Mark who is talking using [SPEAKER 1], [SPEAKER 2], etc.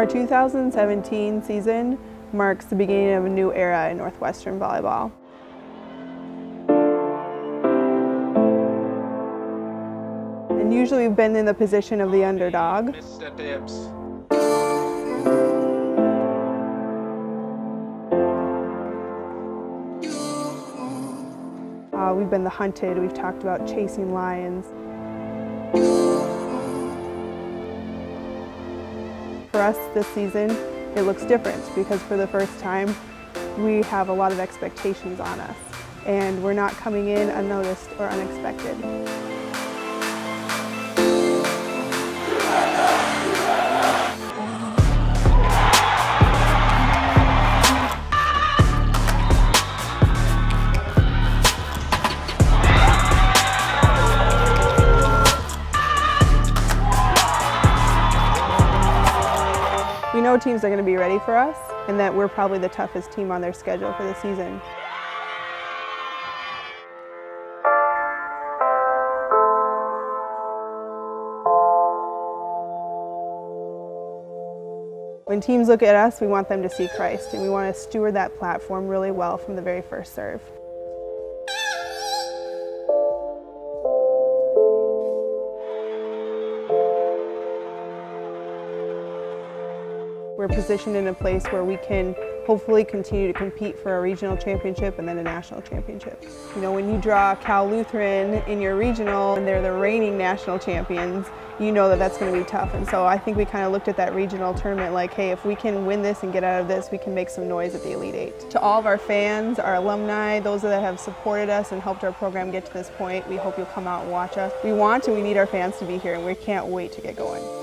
[SPEAKER 1] Our 2017 season marks the beginning of a new era in Northwestern volleyball. And usually we've been in the position of the underdog. Uh, we've been the hunted, we've talked about chasing lions. For us this season, it looks different because for the first time, we have a lot of expectations on us and we're not coming in unnoticed or unexpected. Know teams are going to be ready for us and that we're probably the toughest team on their schedule for the season. When teams look at us, we want them to see Christ and we want to steward that platform really well from the very first serve. We're positioned in a place where we can hopefully continue to compete for a regional championship and then a national championship. You know, when you draw Cal Lutheran in your regional and they're the reigning national champions, you know that that's going to be tough. And so I think we kind of looked at that regional tournament like, hey, if we can win this and get out of this, we can make some noise at the Elite Eight. To all of our fans, our alumni, those that have supported us and helped our program get to this point, we hope you'll come out and watch us. We want and we need our fans to be here and we can't wait to get going.